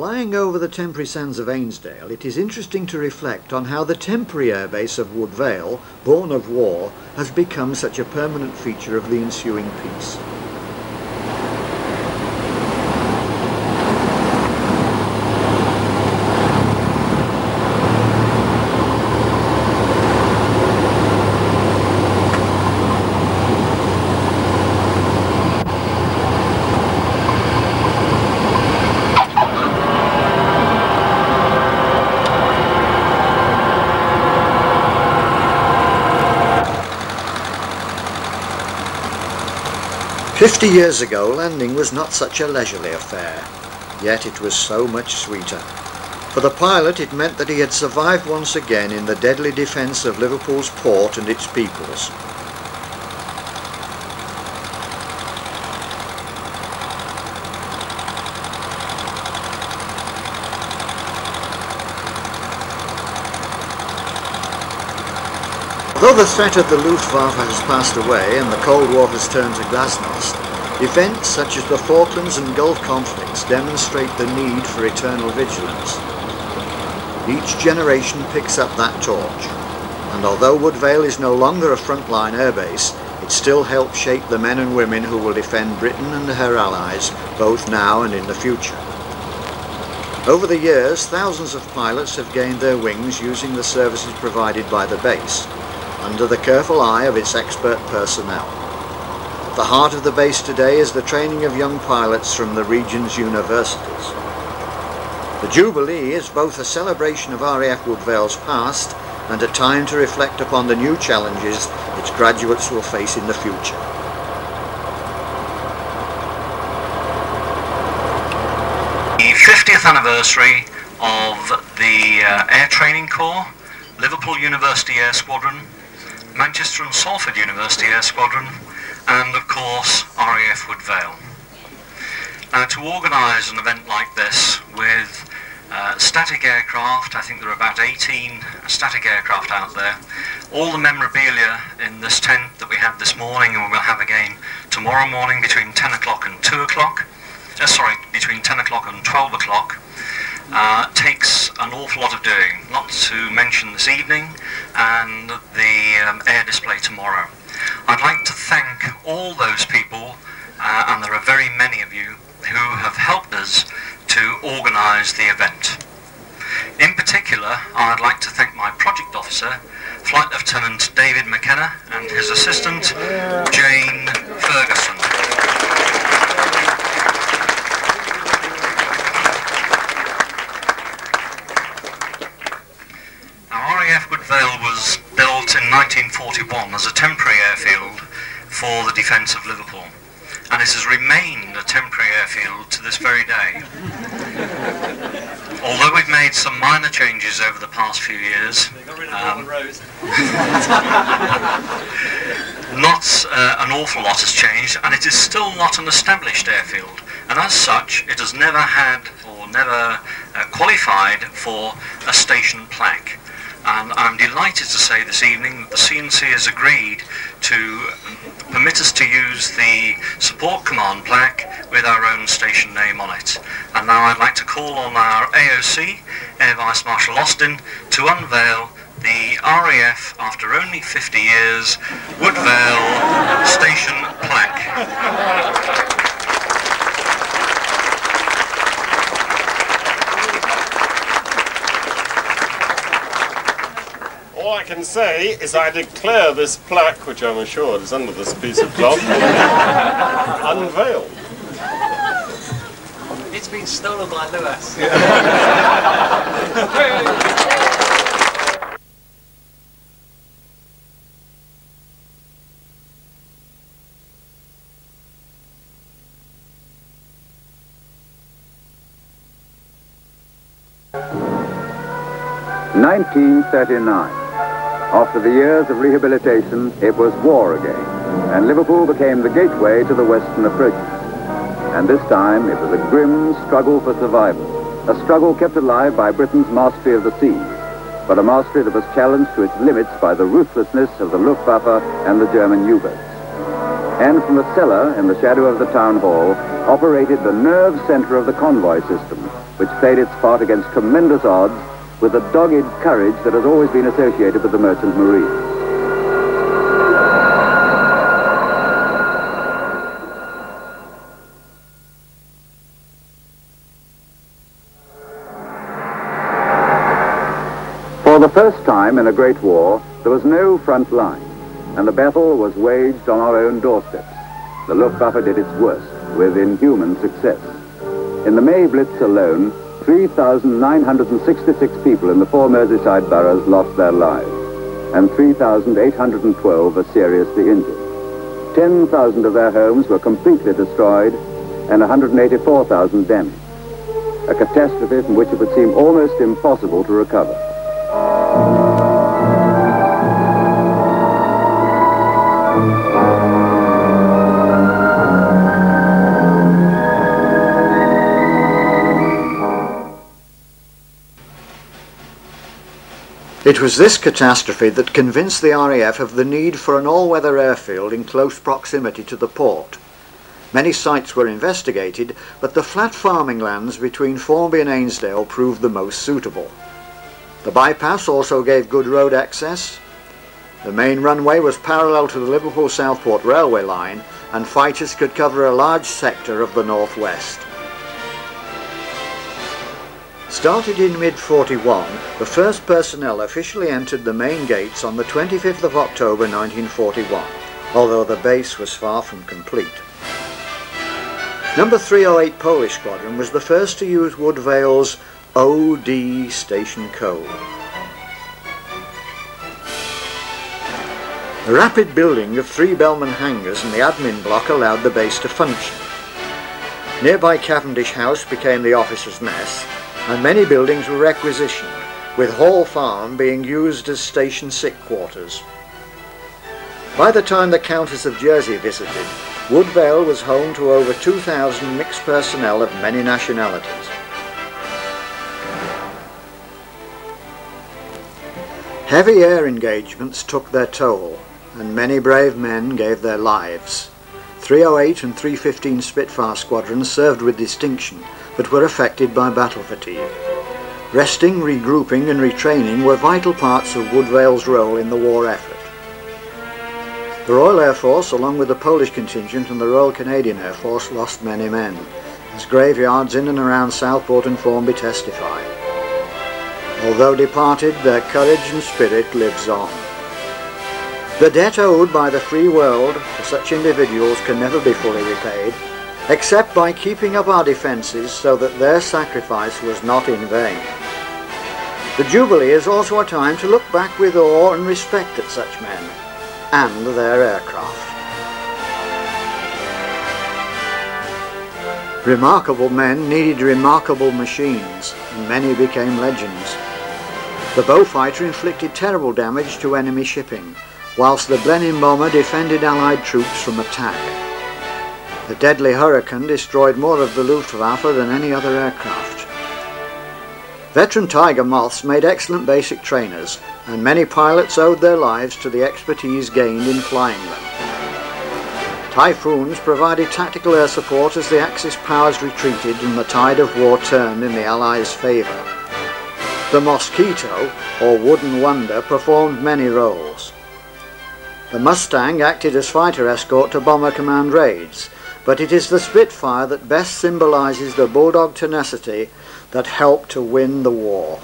Flying over the temporary sands of Ainsdale, it is interesting to reflect on how the temporary airbase of Woodvale, born of war, has become such a permanent feature of the ensuing peace. Fifty years ago, landing was not such a leisurely affair, yet it was so much sweeter. For the pilot, it meant that he had survived once again in the deadly defence of Liverpool's port and its peoples. Though the threat of the Luftwaffe has passed away and the Cold War has turned to glasnost, events such as the Falklands and Gulf conflicts demonstrate the need for eternal vigilance. Each generation picks up that torch, and although Woodvale is no longer a frontline airbase, it still helps shape the men and women who will defend Britain and her allies, both now and in the future. Over the years, thousands of pilots have gained their wings using the services provided by the base, under the careful eye of its expert personnel. At the heart of the base today is the training of young pilots from the region's universities. The Jubilee is both a celebration of RAF Woodvale's past and a time to reflect upon the new challenges its graduates will face in the future. The 50th anniversary of the uh, Air Training Corps, Liverpool University Air Squadron, Manchester and Salford University Air Squadron, and of course RAF Woodvale. Now to organise an event like this with uh, static aircraft, I think there are about 18 static aircraft out there, all the memorabilia in this tent that we had this morning and we'll have again tomorrow morning between 10 o'clock and 2 o'clock, uh, sorry, between 10 o'clock and 12 o'clock, uh, takes an awful lot of doing, not to mention this evening and the um, air display tomorrow. I'd like to thank all those people, uh, and there are very many of you, who have helped us to organise the event. In particular, I'd like to thank my project officer, Flight Lieutenant David McKenna, and his assistant, Jane Ferguson. RAF Wood Vale was built in 1941 as a temporary airfield for the defence of Liverpool. And it has remained a temporary airfield to this very day. Although we've made some minor changes over the past few years, um, not uh, an awful lot has changed and it is still not an established airfield. And as such it has never had or never uh, qualified for a station plaque and I'm delighted to say this evening that the C-in-C has agreed to permit us to use the support command plaque with our own station name on it. And now I'd like to call on our AOC, Air Vice Marshal Austin, to unveil the RAF, after only 50 years, Woodvale station plaque. All I can say is I declare this plaque, which I'm assured is under this piece of cloth, unveiled. It's been stolen by Lewis. Nineteen thirty-nine. After the years of rehabilitation, it was war again, and Liverpool became the gateway to the western approaches. And this time, it was a grim struggle for survival, a struggle kept alive by Britain's mastery of the seas, but a mastery that was challenged to its limits by the ruthlessness of the Luftwaffe and the German U-boats. And from the cellar, in the shadow of the town hall, operated the nerve center of the convoy system, which played its part against tremendous odds with the dogged courage that has always been associated with the merchant marine. For the first time in a great war, there was no front line, and the battle was waged on our own doorsteps. The Luftwaffe did its worst, with inhuman success. In the May Blitz alone, 3,966 people in the four Merseyside boroughs lost their lives, and 3,812 were seriously injured. 10,000 of their homes were completely destroyed, and 184,000 damaged. A catastrophe from which it would seem almost impossible to recover. It was this catastrophe that convinced the RAF of the need for an all-weather airfield in close proximity to the port. Many sites were investigated, but the flat farming lands between Formby and Ainsdale proved the most suitable. The bypass also gave good road access. The main runway was parallel to the Liverpool Southport railway line and fighters could cover a large sector of the northwest. Started in mid-41, the first personnel officially entered the main gates on the 25th of October 1941, although the base was far from complete. Number 308 Polish Squadron was the first to use Woodvale's OD station code. The rapid building of three Bellman hangars and the admin block allowed the base to function. Nearby Cavendish House became the officers' mess, and many buildings were requisitioned, with Hall Farm being used as station sick quarters. By the time the Countess of Jersey visited, Woodvale was home to over 2,000 mixed personnel of many nationalities. Heavy air engagements took their toll, and many brave men gave their lives. 308 and 315 Spitfire squadrons served with distinction, but were affected by battle fatigue. Resting, regrouping and retraining were vital parts of Woodvale's role in the war effort. The Royal Air Force, along with the Polish contingent and the Royal Canadian Air Force, lost many men, as graveyards in and around Southport and Formby testify. Although departed, their courage and spirit lives on. The debt owed by the free world to such individuals can never be fully repaid, except by keeping up our defences so that their sacrifice was not in vain. The Jubilee is also a time to look back with awe and respect at such men and their aircraft. Remarkable men needed remarkable machines, and many became legends. The Beaufighter inflicted terrible damage to enemy shipping, whilst the Blenheim bomber defended Allied troops from attack. The deadly Hurricane destroyed more of the Luftwaffe than any other aircraft. Veteran Tiger Moths made excellent basic trainers, and many pilots owed their lives to the expertise gained in flying them. Typhoons provided tactical air support as the Axis powers retreated and the tide of war turned in the Allies' favour. The Mosquito, or Wooden Wonder, performed many roles. The Mustang acted as fighter escort to Bomber Command raids, but it is the Spitfire that best symbolises the bulldog tenacity that helped to win the war.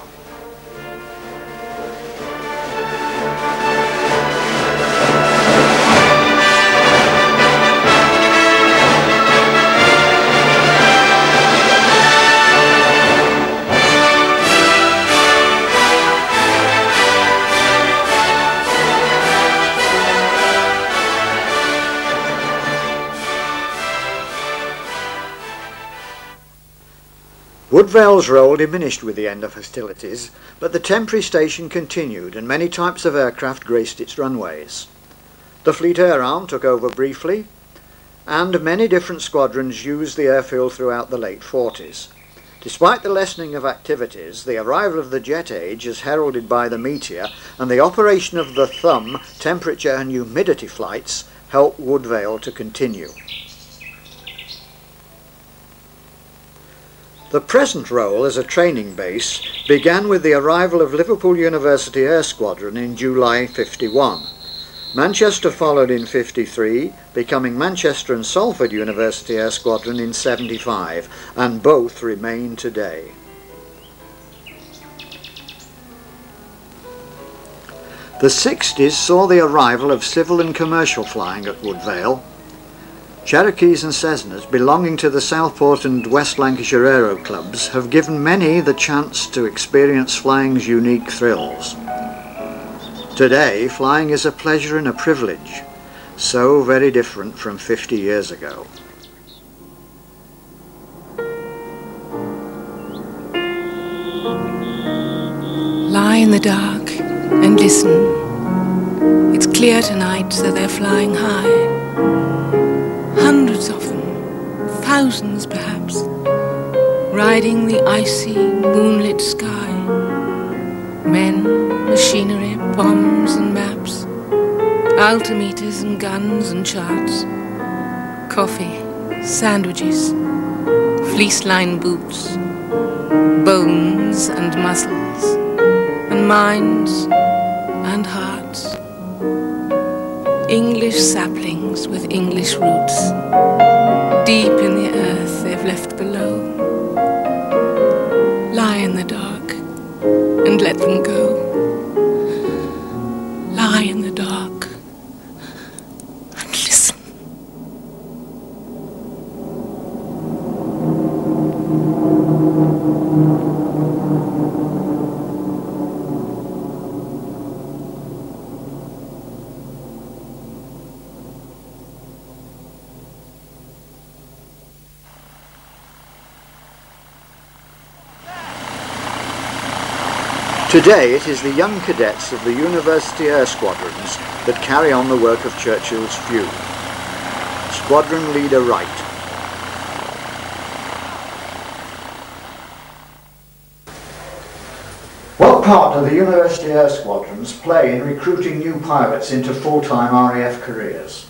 Woodvale's role diminished with the end of hostilities, but the temporary station continued and many types of aircraft graced its runways. The Fleet Air Arm took over briefly, and many different squadrons used the airfield throughout the late 40s. Despite the lessening of activities, the arrival of the jet age as heralded by the Meteor and the operation of the THUM temperature and humidity flights helped Woodvale to continue. The present role as a training base began with the arrival of Liverpool University Air Squadron in July 51. Manchester followed in 53, becoming Manchester and Salford University Air Squadron in 75, and both remain today. The 60s saw the arrival of civil and commercial flying at Woodvale. Cherokees and Cessnas belonging to the Southport and West Lancashire Aero Clubs have given many the chance to experience flying's unique thrills. Today, flying is a pleasure and a privilege, so very different from 50 years ago. Lie in the dark and listen. It's clear tonight, that they're flying high. Hundreds of them, thousands perhaps, riding the icy, moonlit sky. Men, machinery, bombs and maps, altimeters and guns and charts, coffee, sandwiches, fleece-lined boots, bones and muscles, and minds and hearts. English saplings with English roots, deep in the earth Today it is the young cadets of the University Air Squadrons that carry on the work of Churchill's few. Squadron Leader Wright. What part do the University Air Squadrons play in recruiting new pilots into full-time RAF careers?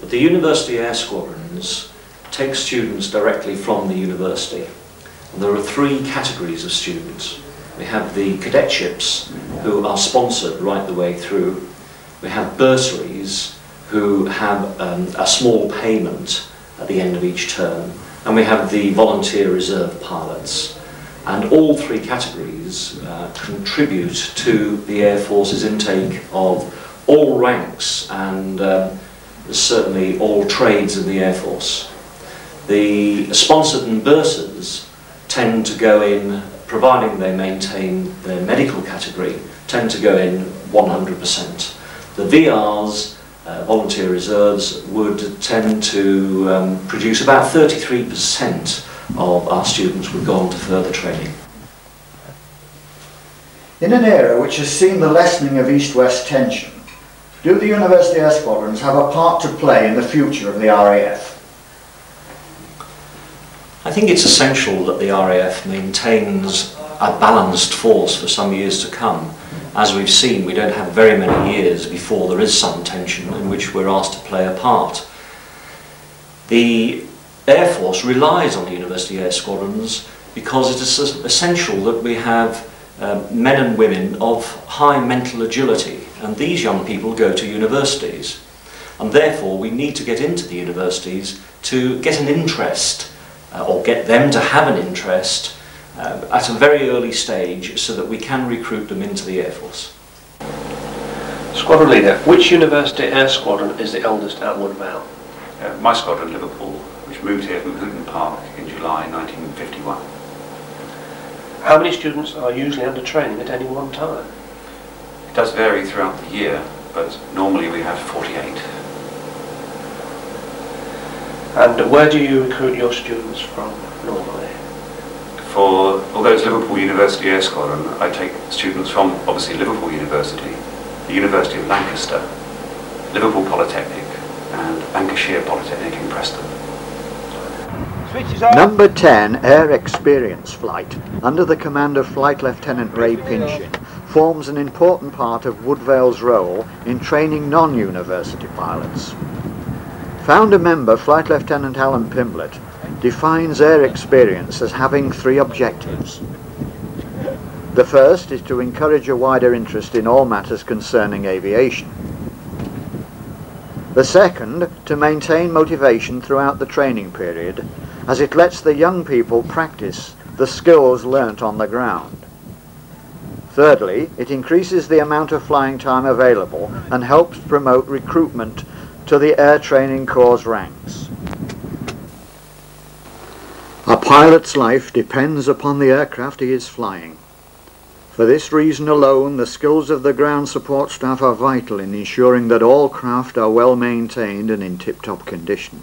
The University Air Squadrons take students directly from the university. There are three categories of students. We have the cadetships who are sponsored right the way through. We have bursaries who have um, a small payment at the end of each term. And we have the volunteer reserve pilots. And all three categories uh, contribute to the Air Force's intake of all ranks and um, certainly all trades in the Air Force. The sponsored and bursars tend to go in, providing they maintain their medical category, tend to go in 100%. The VRs, uh, volunteer reserves, would tend to um, produce about 33% of our students would go on to further training. In an era which has seen the lessening of East-West tension, do the University Air Squadrons have a part to play in the future of the RAF? I think it's essential that the RAF maintains a balanced force for some years to come. As we've seen, we don't have very many years before there is some tension in which we're asked to play a part. The Air Force relies on the University Air Squadrons because it is essential that we have um, men and women of high mental agility and these young people go to universities and therefore we need to get into the universities to get an interest uh, or get them to have an interest uh, at a very early stage so that we can recruit them into the Air Force. Squadron leader, which University Air Squadron is the eldest at Woodvale? Uh, my squadron, Liverpool, which moved here from Hooton Park in July 1951. How many students are usually under training at any one time? It does vary throughout the year, but normally we have 48. And where do you recruit your students from normally? For, although it's Liverpool University Air Squadron, I take students from obviously Liverpool University, the University of Lancaster, Liverpool Polytechnic and Lancashire Polytechnic in Preston. Number 10 Air Experience Flight, under the command of Flight Lieutenant Ray Pinchin, forms an important part of Woodvale's role in training non-university pilots. Founder member Flight Lieutenant Alan Pimblett defines air experience as having three objectives. The first is to encourage a wider interest in all matters concerning aviation. The second, to maintain motivation throughout the training period, as it lets the young people practice the skills learnt on the ground. Thirdly, it increases the amount of flying time available and helps promote recruitment to the Air Training Corps ranks. A pilot's life depends upon the aircraft he is flying. For this reason alone, the skills of the ground support staff are vital in ensuring that all craft are well maintained and in tip-top condition.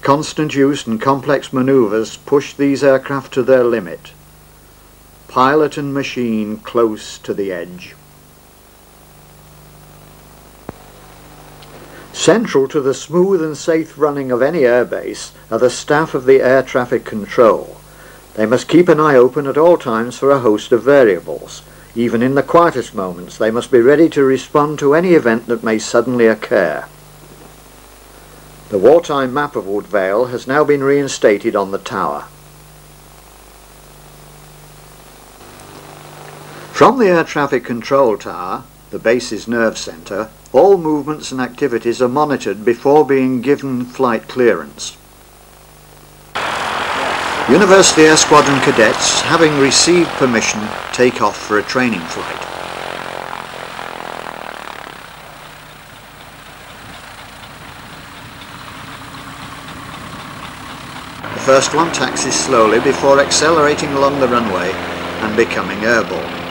Constant use and complex manoeuvres push these aircraft to their limit pilot and machine close to the edge. Central to the smooth and safe running of any airbase are the staff of the air traffic control. They must keep an eye open at all times for a host of variables. Even in the quietest moments, they must be ready to respond to any event that may suddenly occur. The wartime map of Woodvale has now been reinstated on the tower. From the air traffic control tower, the base's nerve centre, all movements and activities are monitored before being given flight clearance. University Air Squadron cadets, having received permission, take off for a training flight. The first one taxis slowly before accelerating along the runway and becoming airborne.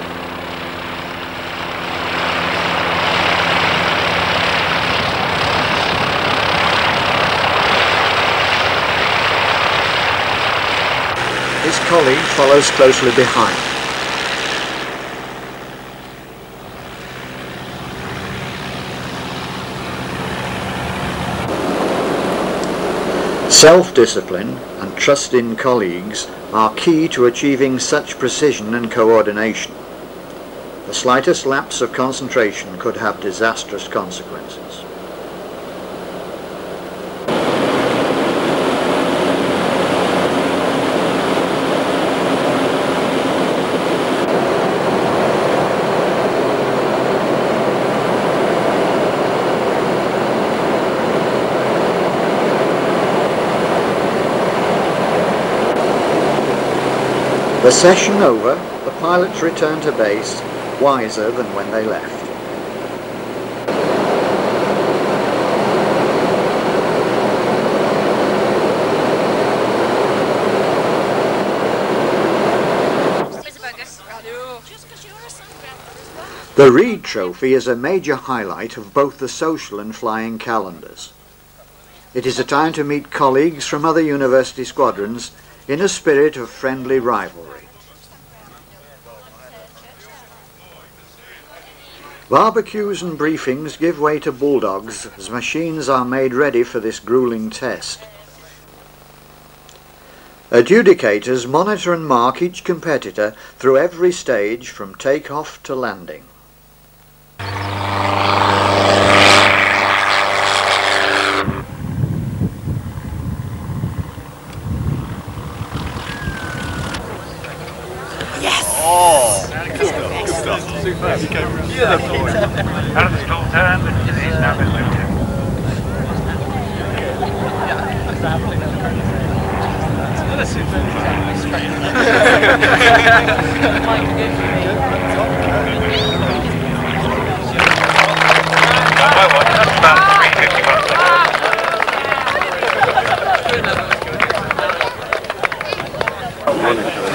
Colleague follows closely behind. Self-discipline and trust in colleagues are key to achieving such precision and coordination. The slightest lapse of concentration could have disastrous consequences. The session over, the pilots return to base wiser than when they left. The Reed Trophy is a major highlight of both the social and flying calendars. It is a time to meet colleagues from other university squadrons in a spirit of friendly rivalry. Barbecues and briefings give way to bulldogs as machines are made ready for this grueling test. Adjudicators monitor and mark each competitor through every stage from takeoff to landing.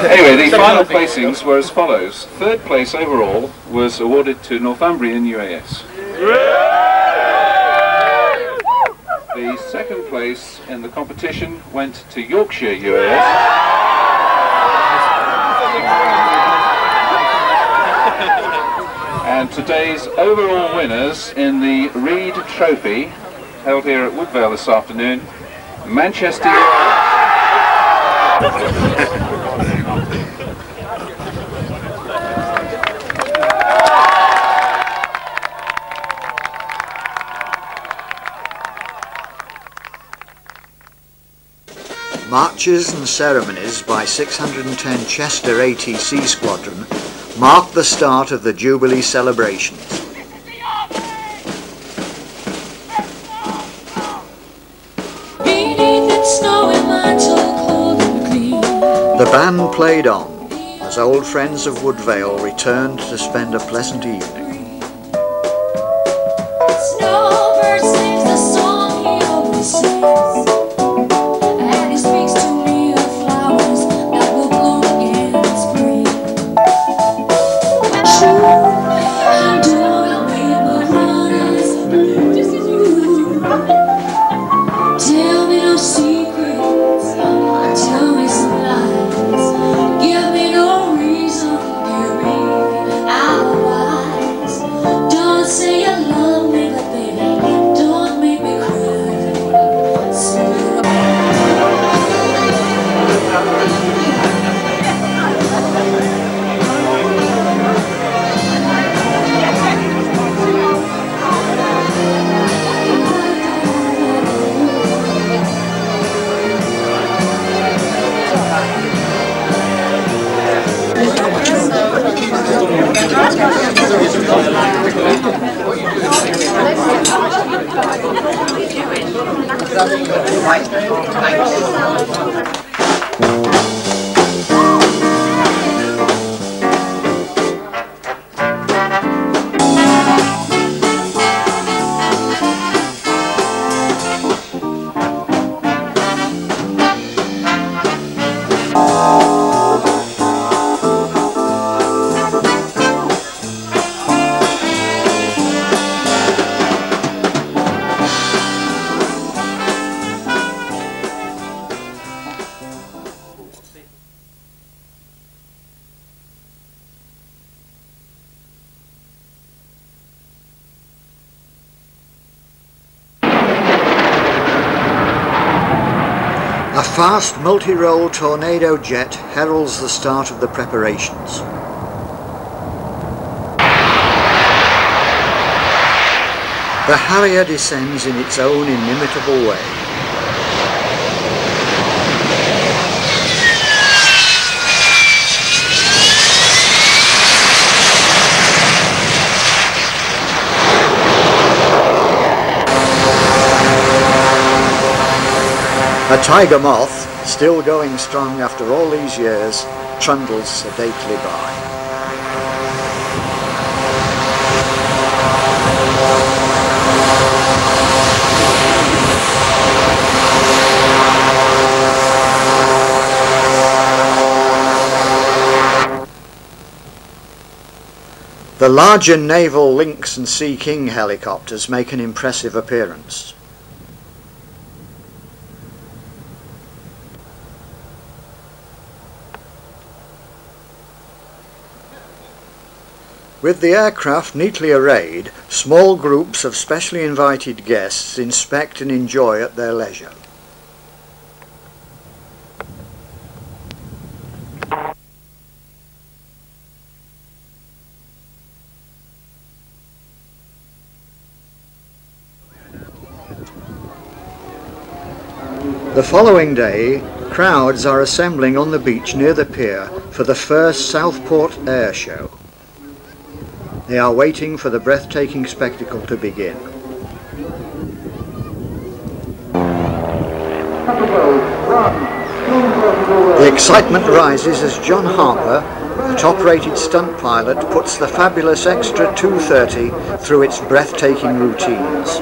Anyway, the final placings were as follows. Third place overall was awarded to Northumbrian UAS. The second place in the competition went to Yorkshire UAS. And today's overall winners in the Reed Trophy, held here at Woodvale this afternoon, Manchester marches and ceremonies by 610 Chester ATC Squadron marked the start of the Jubilee celebrations. The band played on as old friends of Woodvale returned to spend a pleasant evening. Fast multi-role tornado jet heralds the start of the preparations. The Harrier descends in its own inimitable way. A tiger moth, still going strong after all these years, trundles sedately by. The larger naval Lynx and Sea King helicopters make an impressive appearance. With the aircraft neatly arrayed, small groups of specially invited guests inspect and enjoy at their leisure. The following day, crowds are assembling on the beach near the pier for the first Southport Air Show. They are waiting for the breathtaking spectacle to begin. The excitement rises as John Harper, the top-rated stunt pilot, puts the fabulous Extra 230 through its breathtaking routines.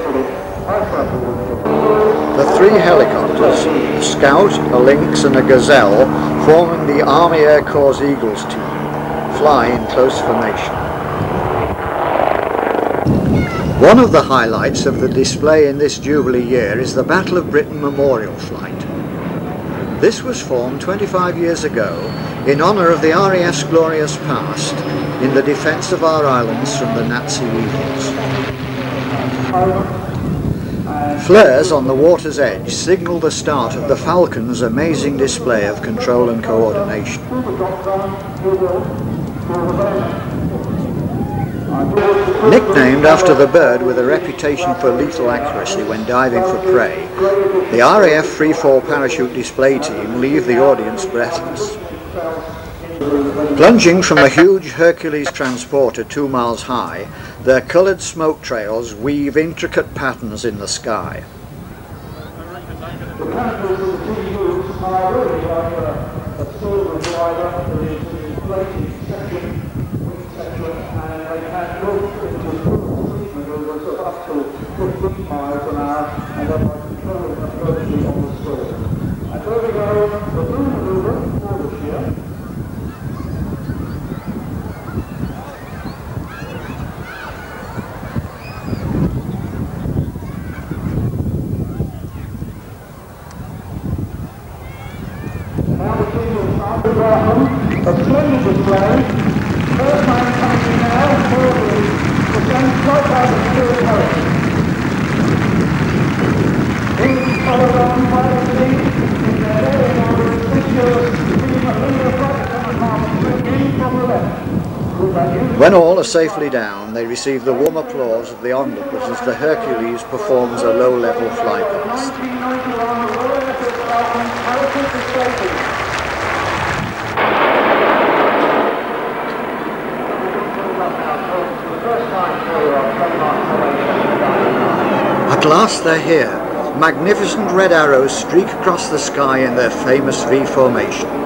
The three helicopters, a Scout, a Lynx and a Gazelle, forming the Army Air Corps Eagles team, fly in close formation. One of the highlights of the display in this Jubilee year is the Battle of Britain Memorial Flight. This was formed 25 years ago in honour of the RAF's glorious past in the defence of our islands from the Nazi eagles. Flares on the water's edge signal the start of the Falcon's amazing display of control and coordination. Nicknamed after the bird with a reputation for lethal accuracy when diving for prey, the RAF freefall parachute display team leave the audience breathless. Plunging from a huge Hercules transporter two miles high, their coloured smoke trails weave intricate patterns in the sky. Stunden mal so nah an der Position und natürlich nicht um so. Also wir versuchen all are safely down, they receive the warm applause of the onlookers as the Hercules performs a low-level flypast. At last they're here. Magnificent red arrows streak across the sky in their famous V formation.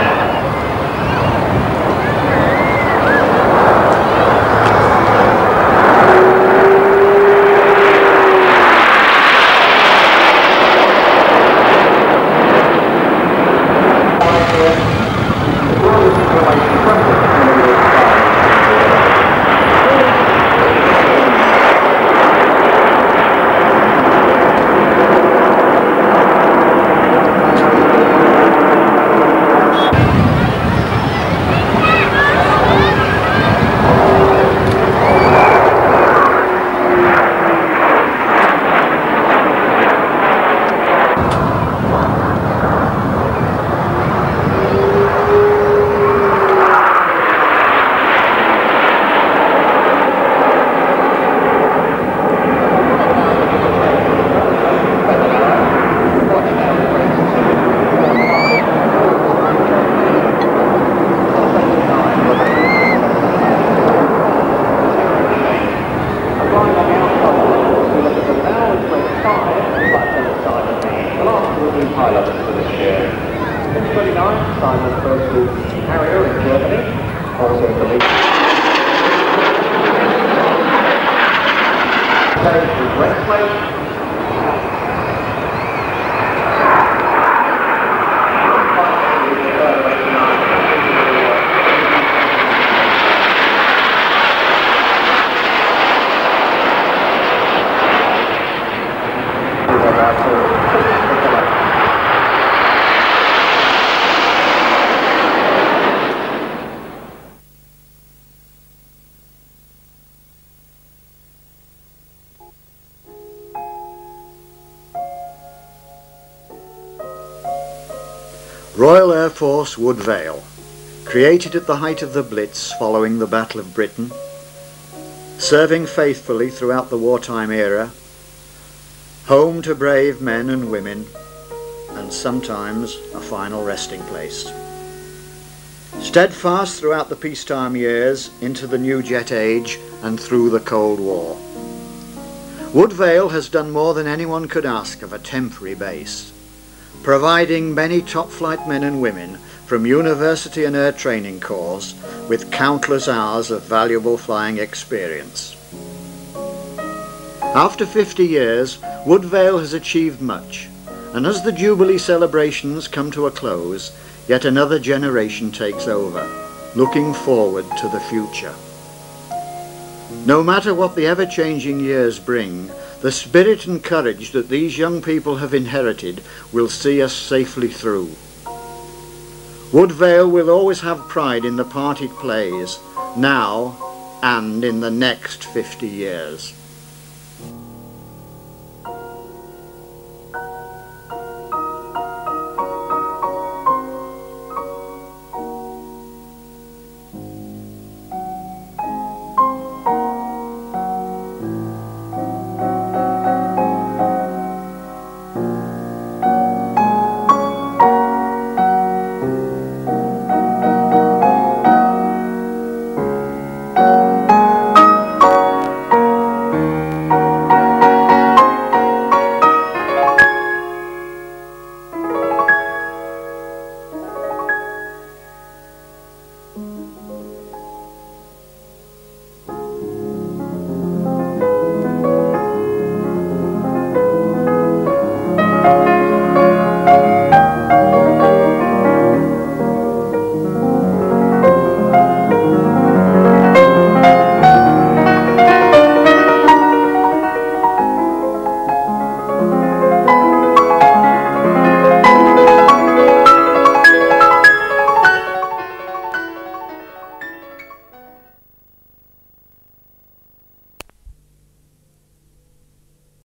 Royal Air Force Woodvale, created at the height of the Blitz following the Battle of Britain, serving faithfully throughout the wartime era, home to brave men and women, and sometimes a final resting place. Steadfast throughout the peacetime years, into the new jet age, and through the Cold War. Woodvale has done more than anyone could ask of a temporary base, providing many top-flight men and women from university and air training corps with countless hours of valuable flying experience. After 50 years, Woodvale has achieved much, and as the Jubilee celebrations come to a close, yet another generation takes over, looking forward to the future. No matter what the ever-changing years bring, the spirit and courage that these young people have inherited will see us safely through. Woodvale will always have pride in the part it plays, now and in the next 50 years.